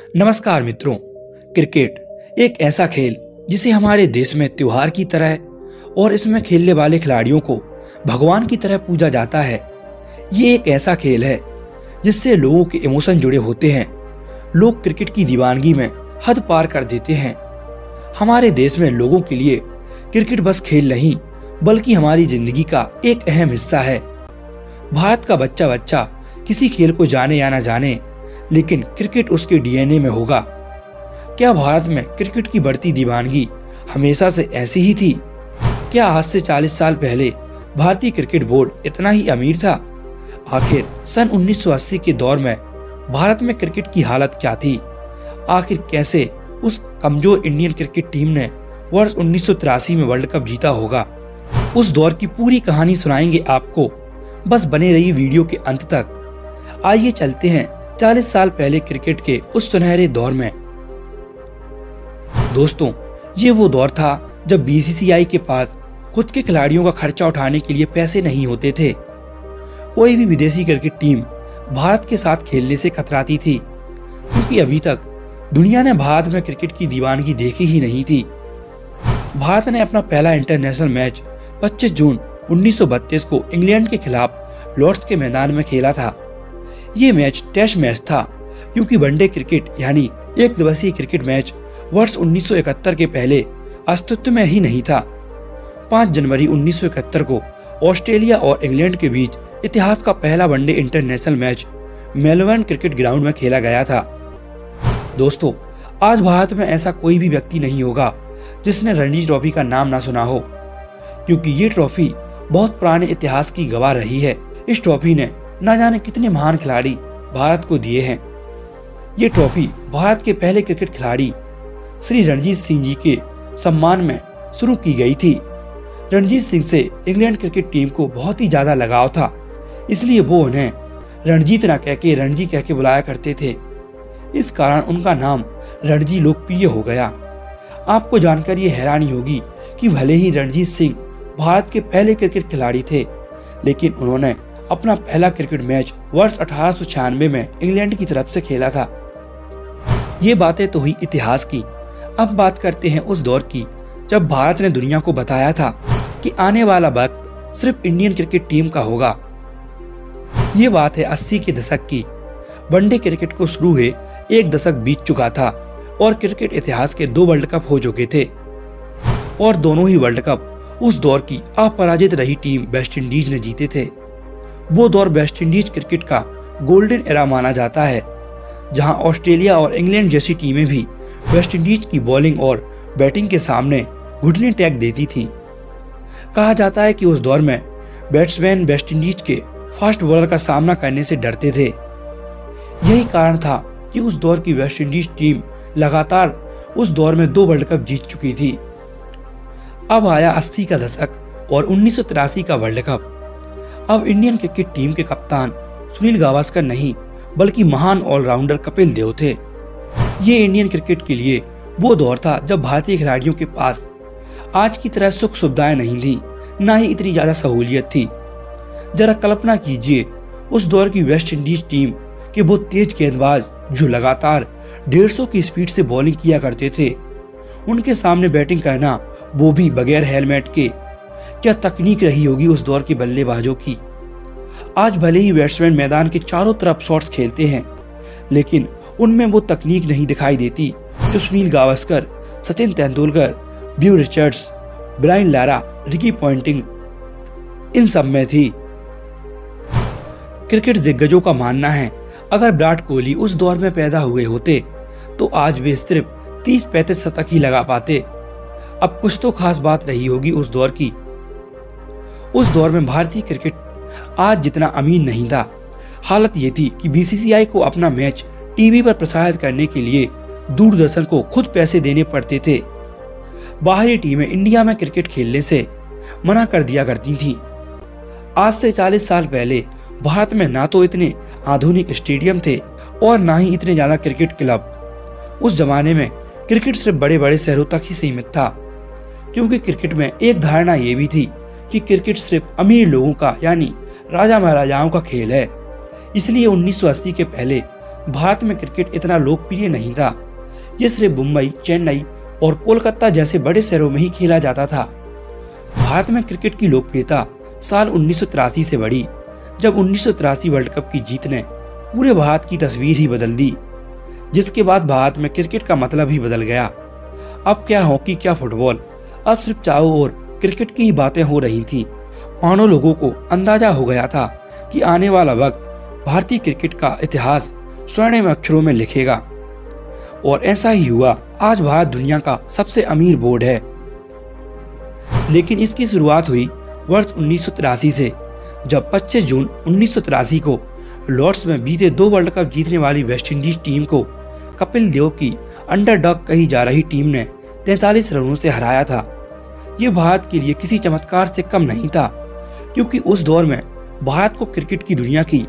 नमस्कार मित्रों, क्रिकेट एक ऐसा खेल जिसे हमारे देश में त्योहार की तरह और इसमें खेलने वाले खिलाड़ियों को भगवान की तरह पूजा जाता है। ये एक ऐसा खेल है जिससे लोगों के इमोशन जुड़े होते हैं। लोग क्रिकेट की दीवानगी में हद पार कर देते हैं। हमारे देश में लोगों के लिए क्रिकेट बस खेल नहीं, बल्कि हमारी ज़िंदगी का एक अहम हिस्सा है। भारत का बच्चा बच्चा किसी खेल को जाने या ना जाने लेकिन क्रिकेट उसके डीएनए में होगा। क्या भारत में क्रिकेट की बढ़ती दीवानगी हमेशा से ऐसी ही थी? क्या आज से 40 साल पहले भारतीय क्रिकेट बोर्ड इतना ही अमीर था? आखिर सन 1980 के दौर में भारत में क्रिकेट की हालत क्या थी? आखिर कैसे उस कमज़ोर इंडियन क्रिकेट टीम ने वर्ष उन्नीस सौ तिरासी में वर्ल्ड कप जीता होगा? उस दौर की पूरी कहानी सुनाएँगे आपको। बस बने रही वीडियो के अंत तक। आइए चलते हैं 40 साल पहले क्रिकेट के उस सुनहरे दौर में। दोस्तों, ये वो दौर था जब बीसीसीआई के पास खुद के खिलाड़ियों का खर्चा उठाने के लिए पैसे नहीं होते थे। कोई भी विदेशी क्रिकेट टीम भारत के साथ खेलने से कतराती थी, क्योंकि अभी तक दुनिया ने भारत में क्रिकेट की दीवानगी देखी ही नहीं थी। भारत ने अपना पहला इंटरनेशनल मैच 25 जून 1932 को इंग्लैंड के खिलाफ लॉर्ड्स के मैदान में खेला था। ये मैच टेस्ट मैच था। क्योंकि वनडे क्रिकेट, यानी एक दिवसीय क्रिकेट मैच, वर्ष 1971 के पहले अस्तित्व में ही नहीं था। 5 जनवरी 1971 को ऑस्ट्रेलिया और इंग्लैंड के बीच इतिहास का पहला one day international match Melbourne cricket ground में खेला गया था। दोस्तों, आज भारत में ऐसा कोई भी व्यक्ति नहीं होगा जिसने रणजी ट्रॉफी का नाम ना सुना हो। क्योंकि ये ट्रॉफी बहुत पुराने इतिहास की गवाह रही है। इस ट्रॉफी ने न जाने कितने महान खिलाड़ी भारत को दिए हैं। ये ट्रॉफी भारत के पहले क्रिकेट खिलाड़ी श्री रणजीत सिंह जी के सम्मान में शुरू की गई थी। रणजीत सिंह से इंग्लैंड क्रिकेट टीम को बहुत ही ज़्यादा लगाव था, इसलिए वो उन्हें रणजीत ना कह के, रणजी कह के बुलाया करते थे। इस कारण उनका नाम रणजी लोकप्रिय हो गया। आपको जानकर ये हैरानी होगी कि भले ही रणजीत सिंह भारत के पहले क्रिकेट खिलाड़ी थे, लेकिन उन्होंने अपना पहला क्रिकेट मैच वर्ष अठारह सौ छियानवे में इंग्लैंड की तरफ़ से खेला था। ये बातें तो हुई इतिहास की। अब बात करते हैं उस दौर की, जब भारत ने दुनिया को बताया था कि आने वाला वक्त सिर्फ़ इंडियन क्रिकेट टीम का होगा। ये बात है 80 के दशक की। वनडे क्रिकेट को शुरू हुए एक दशक बीत चुका था और क्रिकेट इतिहास के दो वर्ल्ड कप हो चुके थे। और दोनों ही वर्ल्ड कप उस दौर की अपराजित रही टीम वेस्ट इंडीज ने जीते थे। वो दौर वेस्ट इंडीज क्रिकेट का गोल्डन एरा माना जाता है, जहाँ ऑस्ट्रेलिया और इंग्लैंड जैसी टीमें भी वेस्ट इंडीज की बॉलिंग और बैटिंग के सामने घुटने टैग देती थी। कहा जाता है कि उस दौर में बैट्समैन वेस्ट इंडीज के फास्ट बॉलर का सामना करने से डरते थे। यही कारण था कि उस दौर की वेस्ट इंडीज टीम लगातार उस दौर में दो वर्ल्ड कप जीत चुकी थी। अब आया अस्सी का दशक और उन्नीस सौ तिरासी का वर्ल्ड कप। अब इंडियन क्रिकेट टीम के कप्तान सुनील गावस्कर नहीं, बल्कि महान ऑलराउंडर कपिल देव थे। ये इंडियन क्रिकेट के लिए वो दौर था जब भारतीय खिलाड़ियों के पास आज की तरह सुख सुविधाएँ नहीं थी, न ही इतनी ज़्यादा सहूलियत थी। जरा कल्पना कीजिए, उस दौर की वेस्ट इंडीज टीम के वो तेज गेंदबाज जो लगातार 150 की स्पीड से बॉलिंग किया करते थे, उनके सामने बैटिंग करना वो भी बगैर हेलमेट के क्या तकनीक रही होगी उस दौर के बल्लेबाजों की? आज भले ही बैट्समैन मैदान के चारों तरफ़ शॉट्स खेलते हैं, लेकिन उनमें वो तकनीक नहीं दिखाई देती। जो Sunil Gavaskar, Sachin Tendulkar Viv Richards Brian Lara Ricky Ponting इन सब में थी। क्रिकेट दिग्गजों का मानना है, अगर विराट कोहली उस दौर में पैदा हुए होते तो आज वे सिर्फ़ तीस पैंतीस शतक ही लगा पाते। अब कुछ तो खास बात रही होगी उस दौर की उस दौर में भारतीय क्रिकेट आज जितना अमीन नहीं था। हालत ये थी कि बीसीसीआई को अपना मैच टीवी पर प्रसारित करने के लिए दूरदर्शन को खुद पैसे देने पड़ते थे। बाहरी टीमें इंडिया में क्रिकेट खेलने से मना कर दिया करती थीं। आज से 40 साल पहले भारत में ना तो इतने आधुनिक स्टेडियम थे और ना ही इतने ज़्यादा क्रिकेट क्लब। उस जमाने में क्रिकेट सिर्फ़ बड़े बड़े शहरों तक ही सीमित था, क्योंकि क्रिकेट में एक धारणा ये भी थी कि क्रिकेट सिर्फ़ अमीर लोगों का, यानी राजा महाराजाओं का खेल है। इसलिए 1980 के पहले भारत में क्रिकेट इतना लोकप्रिय नहीं था। ये सिर्फ़ मुंबई, चेन्नई और कोलकाता जैसे बड़े शहरों में ही खेला जाता था। भारत में क्रिकेट की लोकप्रियता साल उन्नीस सौ तिरासी से बढ़ी, जब उन्नीस सौ तिरासी वर्ल्ड कप की जीत ने पूरे भारत की तस्वीर ही बदल दी, जिसके बाद भारत में क्रिकेट का मतलब ही बदल गया। अब क्या हॉकी, क्या फुटबॉल, अब सिर्फ़ चारों ओर क्रिकेट की ही बातें हो रही थी। मानो लोगों को अंदाज़ा हो गया था कि आने वाला वक्त भारतीय क्रिकेट का इतिहास स्वर्णिम अक्षरों में लिखेगा। और ऐसा ही हुआ, आज भारत दुनिया का सबसे अमीर बोर्ड है। लेकिन इसकी शुरुआत हुई वर्ष उन्नीस सौ तिरासी से, जब 25 जून उन्नीस सौ तिरासी को लॉर्ड्स में बीते दो वर्ल्ड कप जीतने वाली वेस्टइंडीज टीम को कपिल देव की अंडरडॉग कही जा रही टीम ने 43 रनों से हराया था। ये भारत के लिए किसी चमत्कार से कम नहीं था, क्योंकि उस दौर में भारत को क्रिकेट की दुनिया की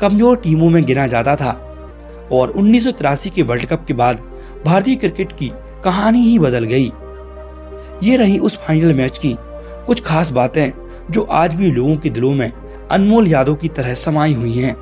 कमज़ोर टीमों में गिना जाता था और उन्नीस के वर्ल्ड कप के बाद भारतीय क्रिकेट की कहानी ही बदल गई ये रही उस फाइनल मैच की कुछ खास बातें जो आज भी लोगों के दिलों में अनमोल यादों की तरह समाई हुई हैं।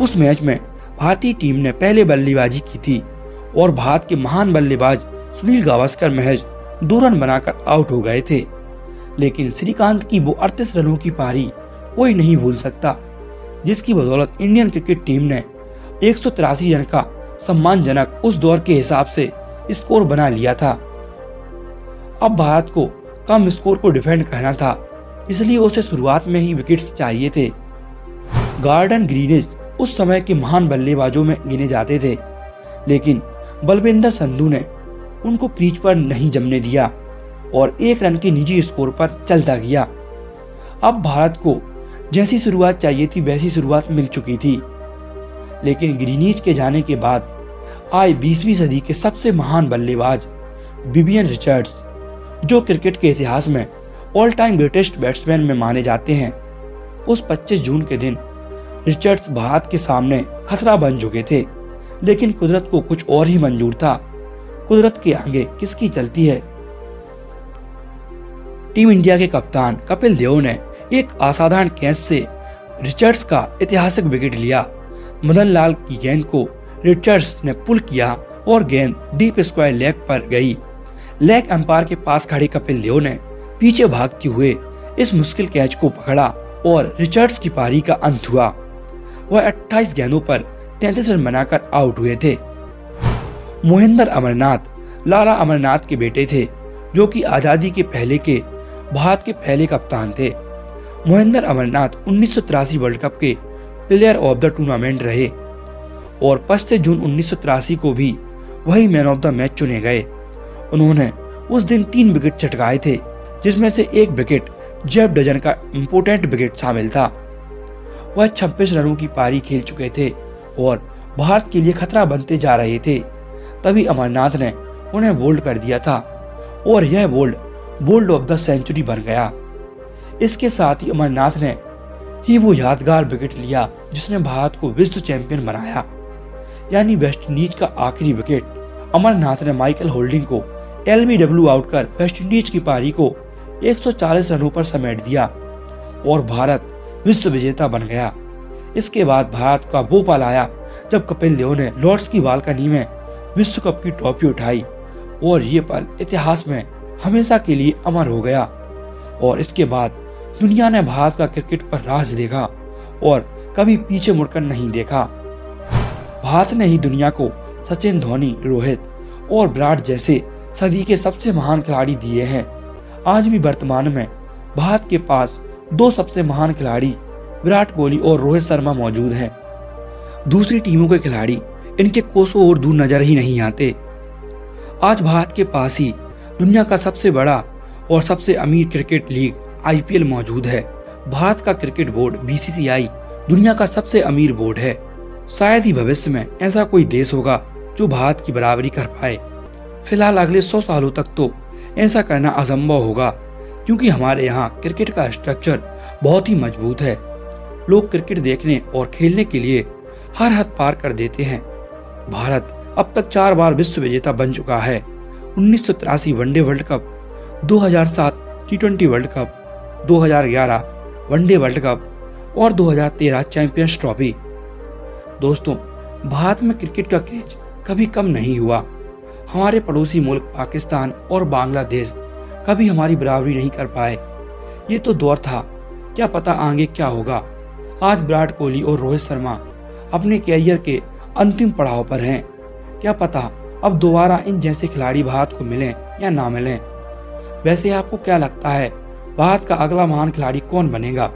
उस मैच में भारतीय टीम ने पहले बल्लेबाजी की थी और भारत के महान बल्लेबाज सुनील गावस्कर महज दो रन बनाकर आउट हो गए थे। लेकिन श्रीकांत की वो अड़तीस रनों की पारी कोई नहीं भूल सकता, जिसकी बदौलत इंडियन क्रिकेट टीम ने एक रन का सम्मानजनक उस दौर के हिसाब से स्कोर बना लिया था। अब भारत को कम स्कोर को डिफेंड करना था, इसलिए उसे शुरुआत में ही विकेट्स चाहिए थे। गार्डन ग्रीनिज उस समय के महान बल्लेबाजों में गिने जाते थे, लेकिन बलविंदर संधू ने उनको क्रीज पर नहीं जमने दिया और एक रन के निजी स्कोर पर चलता गया। अब भारत को जैसी शुरुआत चाहिए थी, वैसी शुरुआत मिल चुकी थी। लेकिन ग्रीनीज के जाने के बाद आए बीसवीं सदी के सबसे महान बल्लेबाज बिबियन रिचर्ड्स, जो क्रिकेट के इतिहास में ऑल टाइम ग्रेटेस्ट बैट्समैन में माने जाते हैं, उस 25 जून के दिन रिचर्ड्स भारत के सामने खतरा बन चुके थे। लेकिन कुदरत को कुछ और ही मंजूर था। कुदरत के आगे किसकी चलती है? टीम इंडिया के कप्तान कपिल देव ने एक असाधारण कैच से रिचर्ड्स का ऐतिहासिक विकेट लिया। मदन लाल की गेंद को रिचर्ड्स ने पुल किया और गेंद डीप स्क्वायर लेग पर गई। लेग अंपायर के पास खड़े कपिल देव ने पीछे भागते हुए इस मुश्किल कैच को पकड़ा और रिचर्ड्स की पारी का अंत हुआ। वह 28 गेंदों पर 33 रन बनाकर आउट हुए थे। मोहिंदर अमरनाथ, लाला अमरनाथ के बेटे थे, जो कि आज़ादी के पहले के, भारत के पहले कप्तान थे। मोहिंदर अमरनाथ उन्नीस वर्ल्ड कप के प्लेयर ऑफ़ द टूर्नामेंट रहे और पच्चीस जून उन्नीस को भी वही मैन ऑफ़ द मैच चुने गए। उन्होंने उस दिन तीन विकेट चटकाए थे, जिसमें से एक विकेट जेब डजन का इम्पोर्टेंट विकेट शामिल था। वह छब्बीस रनों की पारी खेल चुके थे और भारत के लिए खतरा बनते जा रहे थे। तभी अमरनाथ ने उन्हें बोल्ड कर दिया था। और यह bowled bowled of the century बन गया। इसके साथ ही अमरनाथ ने ही वो यादगार विकेट लिया जिसने भारत को विश्व चैंपियन बनाया। यानी वेस्ट इंडीज का आखिरी विकेट, अमरनाथ ने माइकल होल्डिंग को एल आउट कर वेस्ट इंडीज की पारी को 140 रनों पर समेट दिया और भारत विश्व विजेता बन गया। इसके बाद भारत का वो पल आया जब कपिल देव ने लॉर्ड्स की बालकनी में विश्व कप की ट्रॉफी उठाई और ये पल इतिहास में हमेशा के लिए अमर हो गया। और इसके बाद दुनिया ने भारत का क्रिकेट पर राज देखा और कभी पीछे मुड़कर नहीं देखा। भारत ने ही दुनिया को सचिन धोनी, रोहित और विराट जैसे सदी के सबसे महान खिलाड़ी दिए हैं। आज भी वर्तमान में भारत के पास दो सबसे महान खिलाड़ी विराट कोहली और रोहित शर्मा मौजूद हैं। दूसरी टीमों के खिलाड़ी इनके कोसों और दूर नज़र ही नहीं आते। आज भारत के पास ही दुनिया का सबसे बड़ा और सबसे अमीर क्रिकेट लीग आईपीएल मौजूद है। भारत का क्रिकेट बोर्ड बीसीसीआई दुनिया का सबसे अमीर बोर्ड है। शायद ही भविष्य में ऐसा कोई देश होगा जो भारत की बराबरी कर पाए। फ़िलहाल अगले सौ सालों तक तो ऐसा करना असंभव होगा, क्योंकि हमारे यहाँ क्रिकेट का स्ट्रक्चर बहुत ही मज़बूत है। लोग क्रिकेट देखने और खेलने के लिए हर हद पार कर देते हैं। भारत अब तक चार बार विश्व विजेता बन चुका है। उन्नीस one day world cup 2007 T world cup 2011 one day world cup और 2013 चैंपियंस ट्रॉफी। दोस्तों, भारत में क्रिकेट का क्रेज कभी कम नहीं हुआ। हमारे पड़ोसी मुल्क पाकिस्तान और बांग्लादेश कभी हमारी बराबरी नहीं कर पाए। ये तो दौर था, क्या पता आगे क्या होगा। आज विराट कोहली और रोहित शर्मा अपने कैरियर के अंतिम पड़ाव पर हैं। क्या पता अब दोबारा इन जैसे खिलाड़ी भारत को मिलें या ना मिलें। वैसे आपको क्या लगता है, भारत का अगला महान खिलाड़ी कौन बनेगा?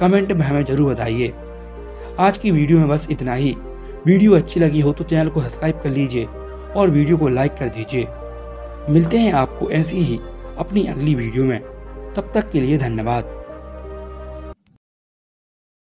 कमेंट में हमें ज़रूर बताइए। आज की वीडियो में बस इतना ही। वीडियो अच्छी लगी हो तो चैनल को सब्सक्राइब कर लीजिए और वीडियो को लाइक कर दीजिए। मिलते हैं आपको ऐसी ही अपनी अगली वीडियो में। तब तक के लिए धन्यवाद।